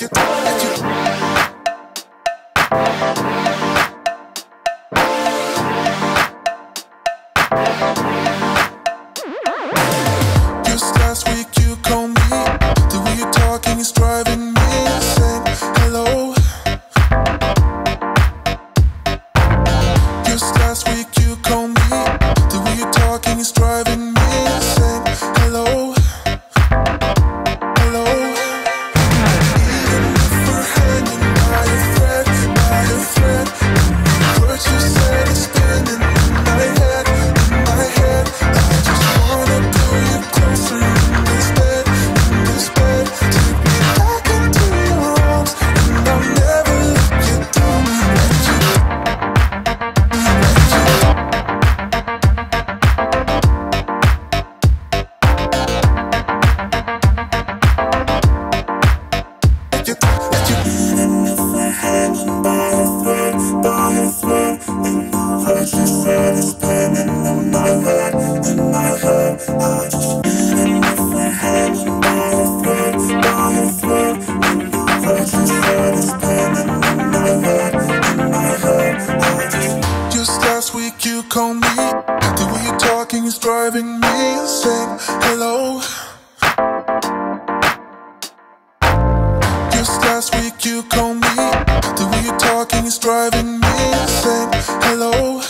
you, that you. just just last week you called me. The way you're talking is driving me insane. Hello. Just last week you called me. The way you're talking is driving me hello.